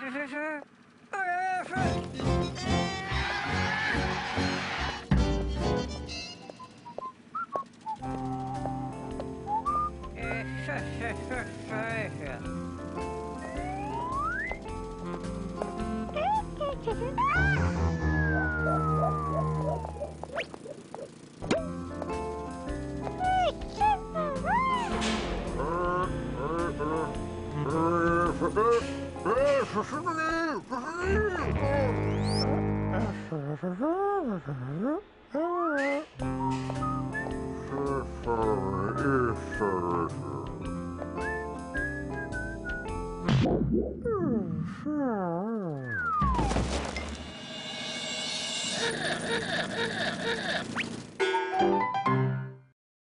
是是是，是是。Hmm.